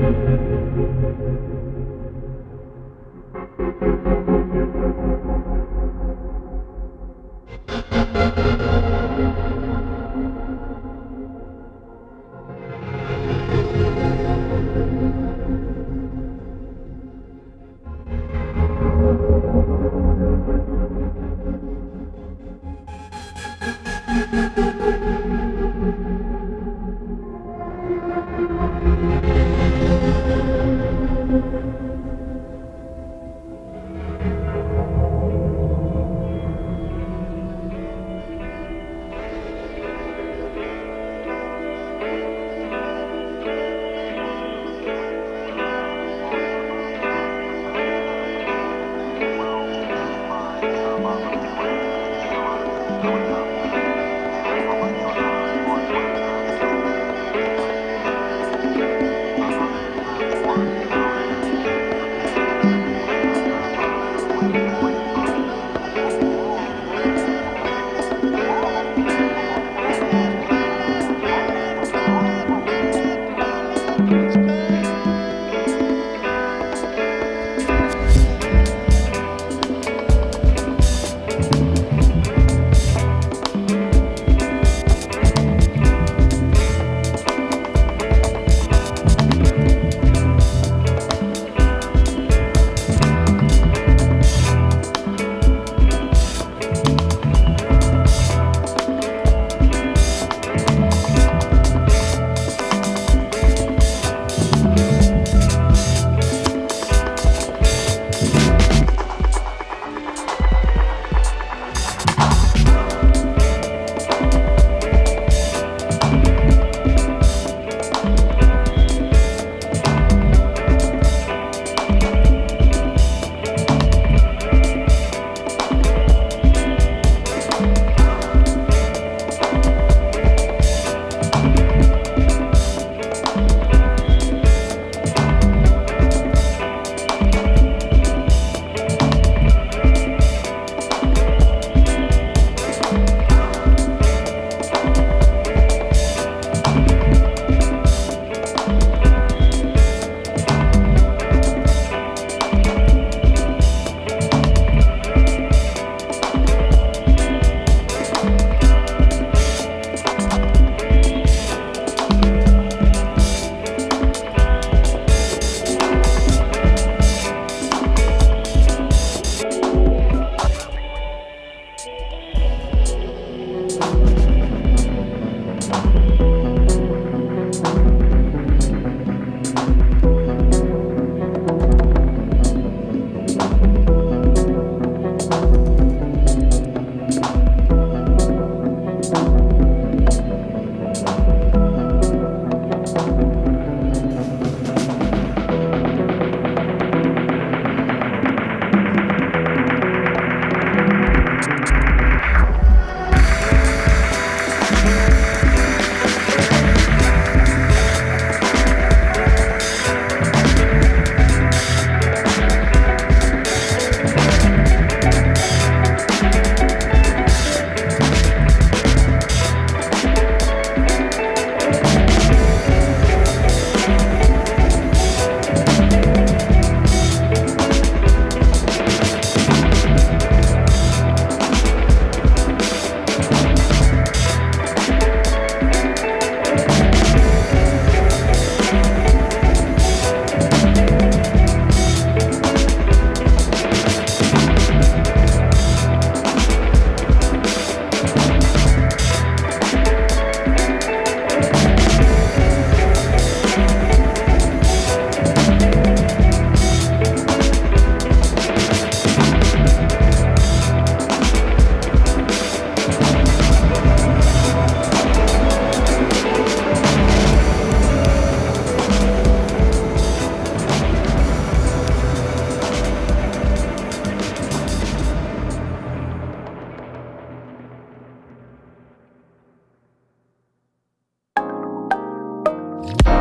thank you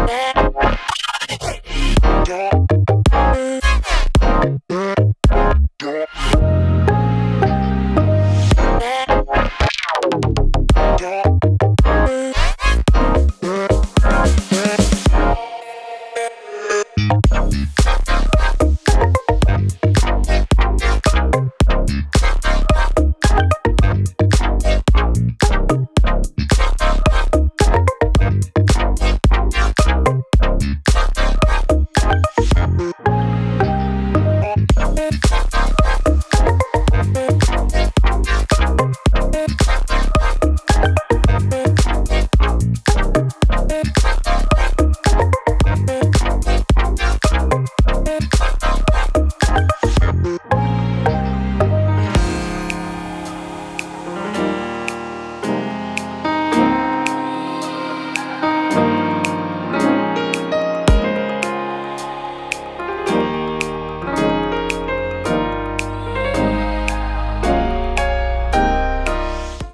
Don't